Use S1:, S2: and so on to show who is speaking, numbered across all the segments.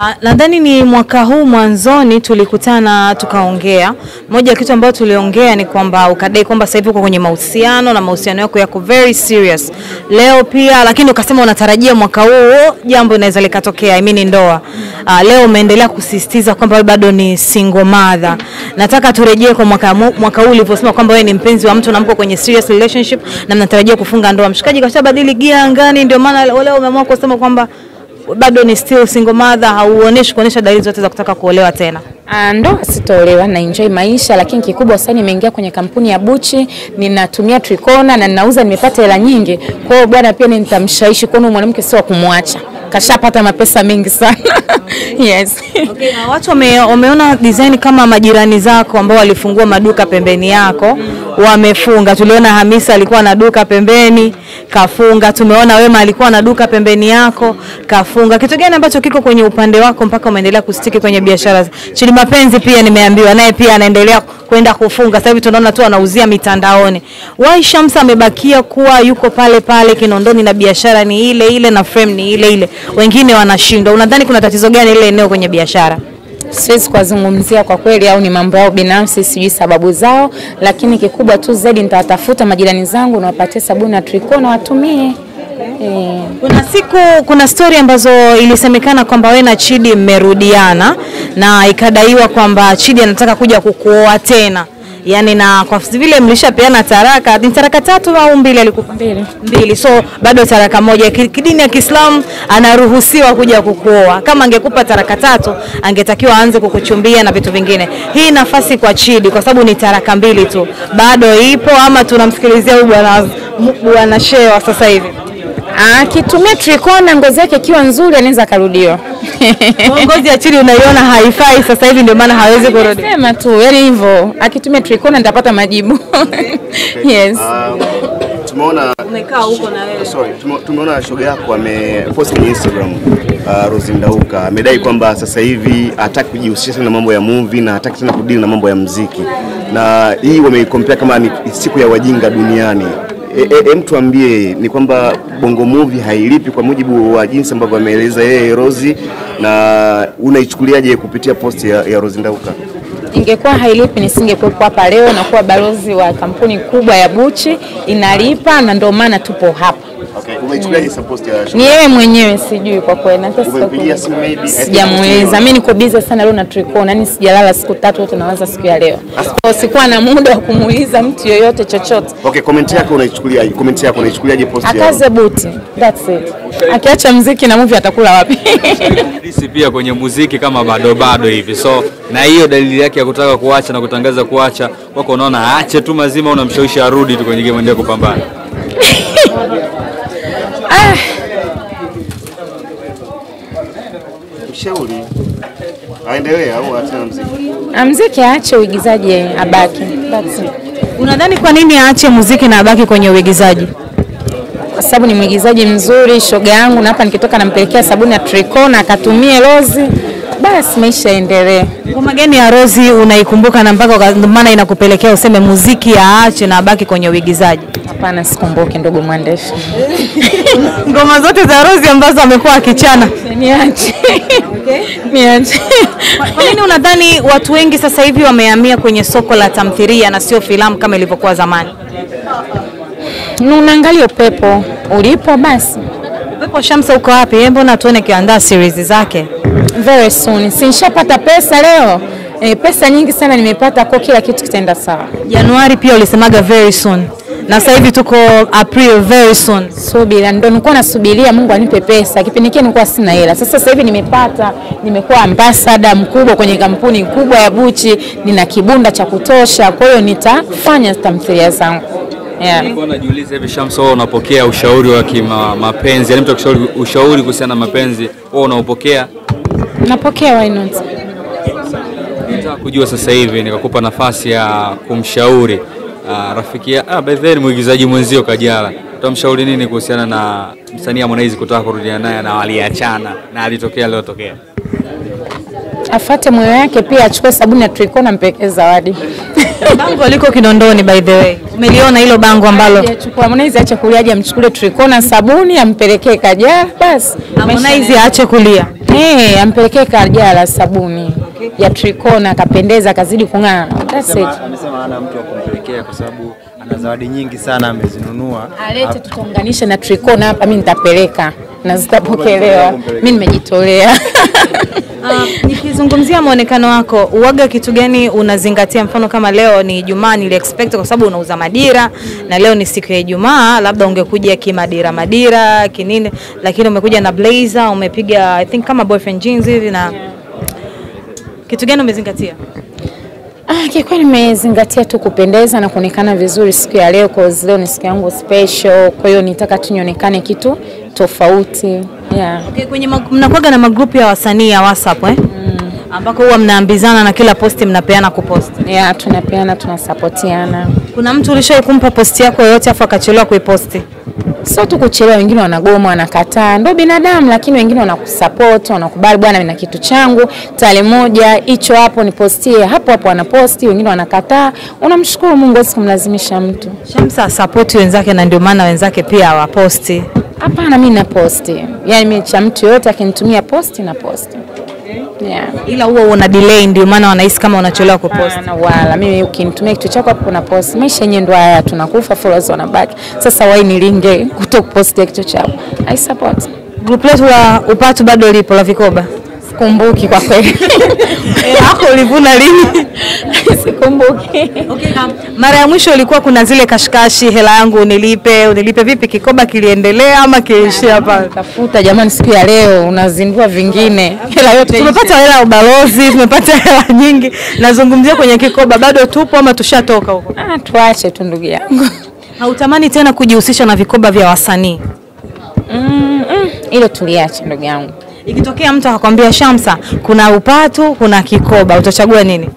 S1: Ah, Nadhani ni mwaka huu mwanzoni tulikutana tukaongea. Moja ya kitu ambayo tuliongea ni kwamba ukadai kwamba sasa hivi uko kwenye mahusiano na mahusiano yako yako very serious. Leo pia lakini ukasema unatarajia mwaka huu jambo linaweza likatokea, I mean ndoa. Uh, leo umeendelea kusisitiza kwamba wewe bado ni single mother. Nataka turejee kwa mwaka mwaka huu ulivyosema kwamba wewe ni mpenzi wa mtu na mko kwenye serious relationship na mnatarajia kufunga ndoa. Mshikaji kashabadili gia angani, ndio maana leo umeamua kusema kwamba bado ni still single mother, hauoneshi kuonesha dalili zote za kutaka kuolewa tena.
S2: Ah, Ndoa sitaolewa na enjoy maisha, lakini kikubwa sasa nimeingia kwenye kampuni ya Buchi, ninatumia trikona na ninauza, nimepata hela nyingi. Kwa hiyo bwana pia nitamshawishi, kwani mwanamke sio wa kumwacha, kashapata mapesa mengi sana Okay. yes.
S1: Okay, na watu wame, wameona design kama majirani zako ambao walifungua maduka pembeni yako wamefunga. Tuliona Hamisa alikuwa na duka pembeni kafunga, tumeona Wema alikuwa na duka pembeni yako kafunga. Kitu gani ambacho kiko kwenye upande wako mpaka umeendelea kustiki kwenye biashara? Chini mapenzi pia nimeambiwa naye pia anaendelea kwenda kufunga. Sasa hivi tunaona tu anauzia mitandaoni. Why Shamsa amebakia kuwa yuko pale pale Kinondoni na biashara ni ile ile na frame ni ile ile, wengine wanashindwa. Unadhani kuna tatizo gani ile eneo kwenye biashara?
S2: Siwezi kuwazungumzia kwa kweli, au ni mambo yao binafsi, sijui sababu zao, lakini kikubwa tu zaidi nitawatafuta majirani zangu niwapatie sabuni na triko na watumie eh.
S1: Kuna siku kuna stori ambazo ilisemekana kwamba wewe na Chidi mmerudiana na ikadaiwa kwamba Chidi anataka kuja kukuoa tena. Yaani na kwa vile mlishapeana taraka, ni taraka tatu au mbili alikupa?
S2: Mbili.
S1: Mbili. So bado taraka moja. Kidini ya Kiislamu anaruhusiwa kuja kukuoa. Kama angekupa taraka tatu, angetakiwa aanze kukuchumbia na vitu vingine. Hii nafasi kwa Chidi kwa sababu ni taraka mbili tu. Bado ipo ama tunamsikilizia huyu bwana bwana Shewa sasa hivi?
S2: Akitumia trikona ngozi yake ikiwa nzuri anaweza akarudiwa.
S1: Ngozi ya chini unaiona haifai sasa hivi, ndio maana hawezi kurudi.
S2: Sema tu yani hivyo, akitumia trikona nitapata majibu. yes.
S3: Um, tumeona
S1: Umekaa huko na wewe.
S3: sorry, tumeona shoga yako amepost kwenye Instagram uh, Rose Ndauka amedai kwamba sasa hivi hataki kujihusisha na mambo ya movie na hataki tena kudili na mambo ya mziki, na hii wameikompea kama ni siku ya wajinga duniani. Hem e, e, tuambie ni kwamba Bongo Movie hailipi kwa mujibu wa jinsi ambavyo ameeleza yeye Rozi, na unaichukuliaje kupitia posti ya, ya Rozi Ndauka?
S2: Ingekuwa hailipi nisingekuwepo hapa leo na kuwa balozi wa kampuni kubwa ya Buchi, inalipa na ndio maana tupo hapa.
S3: Okay. Unaichukuliaje mm. post ya?
S2: Ni yeye mwenyewe sijui kwa kweli, na hata
S3: Umempigia simu maybe?
S2: sijamuuliza. Mimi niko busy sana leo na Tricona, yani sijalala siku tatu yote, nawaza siku ya leo, so sikuwa na muda wa kumuuliza mtu yoyote chochote.
S3: Okay, comment yako unaichukuliaje? Comment yako unaichukuliaje post ya
S2: Akaze buti, that's it. Akiacha mziki na movie atakula wapi?
S4: Sisi pia kwenye muziki kama bado bado hivi, so na hiyo dalili yake ya kutaka kuacha na kutangaza kuacha wako, unaona aache tu mazima, unamshawishi arudi tu kwenye game, endelee kupambana.
S2: ah,
S3: Mshauri aendelee au aache mziki?
S2: ah, aache, uigizaji abaki.
S1: Unadhani kwa nini aache muziki na abaki kwenye uigizaji?
S2: kwa sababu ni mwigizaji mzuri, shoga yangu, na hapa nikitoka nampelekea sabuni ya Tricona akatumie Rozi, basi maisha yaendelee.
S1: Ngoma gani ya Rozi unaikumbuka na mpaka maana inakupelekea useme muziki aache na abaki kwenye uigizaji?
S2: Hapana, sikumbuki ndugu mwandishi,
S1: Ngoma zote za Rozi ambazo amekuwa akichana.
S2: niache niache.
S1: Kwa nini unadhani watu wengi sasa hivi wamehamia kwenye soko la tamthilia na sio filamu kama ilivyokuwa zamani?
S2: Ni unaangalia upepo ulipo, basi
S1: Upepo Shamsa uko wapi? Hebu mbona tuone kiandaa series zake?
S2: very soon. Si nishapata pesa leo e, pesa nyingi sana nimepata, kwa kila kitu kitaenda sawa.
S1: Januari pia ulisemaga very soon. Na sasa hivi tuko April very soon.
S2: Subira, ndo nilikuwa nasubiria Mungu anipe pesa. Kipindi kile nilikuwa sina hela, sasa sasa hivi nimepata, nimekuwa ambassador mkubwa kwenye kampuni kubwa ya Buchi, nina kibunda cha kutosha, kwa hiyo nitafanya tamthilia zangu yeah.
S4: Nilikuwa najiuliza hivi, Shamso, wewe unapokea ushauri wa kima mapenzi, yani mtu akushauri ushauri kuhusiana na mapenzi, wewe unaupokea?
S2: Napokea, why not?
S4: Nataka kujua sasa hivi nikakupa nafasi ya kumshauri uh, rafiki ya ah, by the way mwigizaji mwenzio Kajala, utamshauri nini kuhusiana na msanii Harmonize kutaka kurudiana naye na waliachana na alitokea aliotokea?
S2: Afate moyo wake pia, achukue sabuni ya Tricona mpeke zawadi.
S1: Bango liko Kinondoni by the way. Umeliona hilo bango ambalo
S2: Harmonize aache kulia, aje amchukule triko na sabuni ampelekee Kajala, basi
S1: Harmonize aache kulia.
S2: Eh, ampelekee Kajala sabuni ya Tricona akapendeza akazidi kung'aa. That's it.
S5: Amesema- ana mtu wa kumpelekea kwa sababu ana zawadi nyingi sana amezinunua.
S2: Alete tutaunganisha na Tricona hapa, mimi nitapeleka na zitapokelewa. Mimi nimejitolea.
S1: Uh, nikizungumzia mwonekano wako, uwaga kitu gani unazingatia? Mfano kama leo ni Ijumaa, nili expect kwa sababu unauza madira na leo ni siku ya Ijumaa, labda ungekuja kimadira madira kinini, lakini umekuja na blazer, umepiga I think kama boyfriend jeans hivi na kitu gani umezingatia?
S2: Ah, kikweli nimezingatia tu kupendeza na kuonekana vizuri siku ya leo cause leo ni siku yangu special, kwa hiyo nitaka tu nionekane kitu tofauti. Yeah.
S1: Okay, kwenye mnakuwaga na magrupu ya wasanii ya WhatsApp eh? Mm. ambako huwa mnaambizana na kila posti mnapeana kupost.
S2: Yeah, tunapeana tunasapotiana.
S1: Kuna mtu ulishawahi kumpa posti yako yoyote afu akachelewa kuiposti?
S2: Sio tu kuchelewa, wengine wanagoma, wanakataa, ndio binadamu, lakini wengine wanakusupport, wanakubali, bwana, mimi na kitu changu tale moja hicho hapo nipostie, hapo hapo wanaposti, wengine wanakataa. Unamshukuru Mungu, huwezi kumlazimisha mtu.
S1: Shamsa support wenzake na ndio maana wenzake pia hawaposti.
S2: Hapana, mimi na posti, yani mimi cha mtu yoyote akinitumia posti na posti. Yeah.
S1: ila huwa una delay, ndio maana wanahisi kama unachelewa kupost.
S2: Hapana, wala mimi ukinitumia kitu chako hapo na post, maisha yenyewe ndo haya, tunakufa followers wanabaki. Sasa wai nilinge kuto kupostia kitu chako. I support.
S1: Group letu la upatu bado lipo la vikoba.
S2: Sikumbuki kwa kweli.
S1: Hapo ulivuna lini?
S2: Sikumbuki.
S1: Okay, um, mara ya mwisho ilikuwa kuna zile kashikashi, hela yangu unilipe, unilipe vipi? Kikoba kiliendelea ama kiliishia pale?
S2: Tafuta jamani, siku ya leo unazindua vingine, hela yote
S1: Tumepata hela ya ubalozi, tumepata hela nyingi. Nazungumzia kwenye kikoba, bado tupo ama tushatoka huko?
S2: Ah, tuache tu ndugu yangu.
S1: Hautamani tena kujihusisha na vikoba vya wasanii?
S2: Mm, mm, hilo tuliache ndugu yangu.
S1: Ikitokea mtu akakwambia Shamsa, kuna upatu, kuna kikoba, utachagua nini?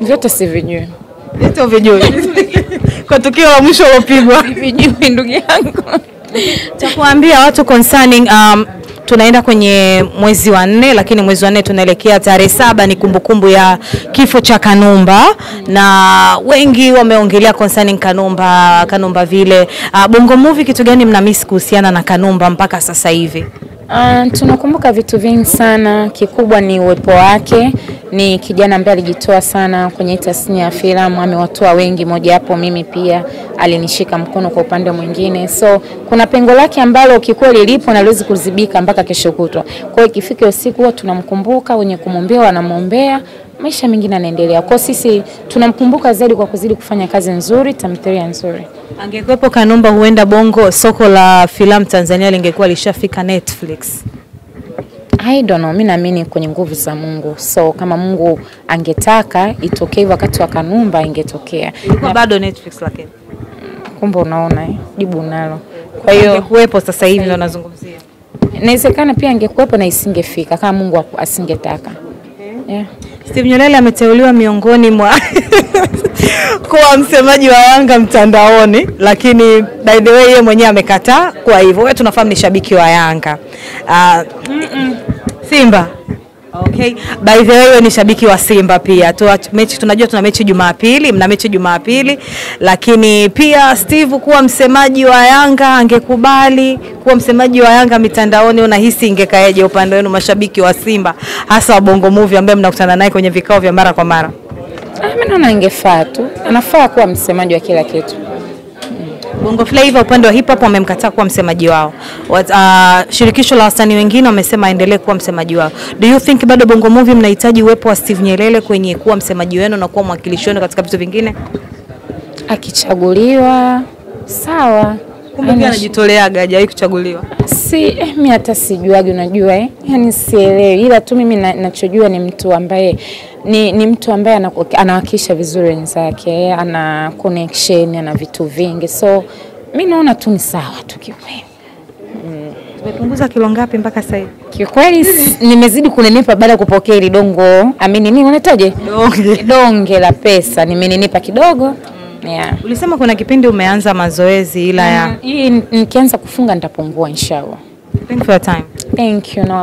S2: Vyote sivijui,
S1: Vyote uvijui. Kwa tukio la mwisho lopigwa.
S2: sivijui ndugu yangu.
S1: Takuambia watu concerning um, tunaenda kwenye mwezi wa nne, lakini mwezi wa nne tunaelekea tarehe saba, ni kumbukumbu ya kifo cha Kanumba na wengi wameongelea concerning Kanumba, Kanumba vile. Uh, Bongo Movie, kitu gani mna miss kuhusiana na Kanumba mpaka sasa hivi?
S2: Uh, tunakumbuka vitu vingi sana. Kikubwa ni uwepo wake. Ni kijana ambaye alijitoa sana kwenye tasnia ya filamu, amewatoa wengi, mojawapo mimi pia alinishika mkono kwa upande mwingine, so kuna pengo lake ambalo kikweli lipo na liwezi kuzibika mpaka kesho kutwa. Kwa hiyo ikifika usiku huwa tunamkumbuka, wenye kumwombea wanamwombea, maisha mengine yanaendelea. Kwa sisi tunamkumbuka zaidi kwa kuzidi kufanya kazi nzuri, tamthilia nzuri.
S1: Angekuwepo Kanumba, huenda Bongo, soko la filamu Tanzania lingekuwa lishafika Netflix.
S2: I don't know, mi naamini kwenye nguvu za Mungu. So kama Mungu angetaka itokee wakati wa Kanumba ingetokea.
S1: Ilikuwa bado Netflix, lakini
S2: Kumbe unaona eh, jibu nalo. Kwa hiyo
S1: ingekuwepo sasa hivi, ndo nazungumzia.
S2: inawezekana pia angekuwepo na isingefika kama Mungu asingetaka. Okay. Yeah.
S1: Steve Nyolele ameteuliwa miongoni mwa kuwa msemaji wa Yanga mtandaoni, lakini by the way yeye mwenyewe amekataa kwa hivyo. Wewe tunafahamu ni shabiki wa Yanga. Uh, Simba. Okay. By the way ni shabiki wa Simba pia. Tu, mechi tunajua tuna mechi Jumapili, mna mechi Jumapili, lakini pia Steve kuwa msemaji wa Yanga angekubali kuwa msemaji wa Yanga mitandaoni, unahisi ingekaeje upande wenu mashabiki wa Simba hasa wa Bongo Movie ambaye mnakutana naye kwenye vikao vya mara kwa mara?
S2: Ah, mimi naona ingefaa tu. Anafaa kuwa msemaji wa kila kitu.
S1: Bongo Flava upande wa hip hop wamemkataa kuwa msemaji wao. Wat, uh, shirikisho la wasanii wengine wamesema aendelee kuwa msemaji wao. Do you think bado Bongo Movie mnahitaji uwepo wa Steve Nyerere kwenye kuwa msemaji wenu na kuwa mwakilishi wenu katika vitu vingine?
S2: Akichaguliwa sawa.
S1: Kumbe pia anajitoleaga, hajawahi kuchaguliwa.
S2: Si eh, mi hata sijuagi, unajua eh? Yani sielewi, ila tu mimi na- nachojua ni mtu ambaye ni, ni mtu ambaye anawakilisha vizuri wenzake, ana connection, ana vitu vingi, so mi naona tu ni sawa tu kiukweli.
S1: Umepunguza kilo ngapi mpaka sasa hivi?
S2: Kiukweli nimezidi kunenepa baada ya kupokea ile dongo amini nini unataje
S1: Donge.
S2: donge la pesa, nimenenepa kidogo yeah.
S1: Ulisema kuna kipindi umeanza mazoezi ila ya Mm,
S2: Hii nikianza kufunga nitapungua inshallah.
S1: Thank you for your time.
S2: Thank you. Na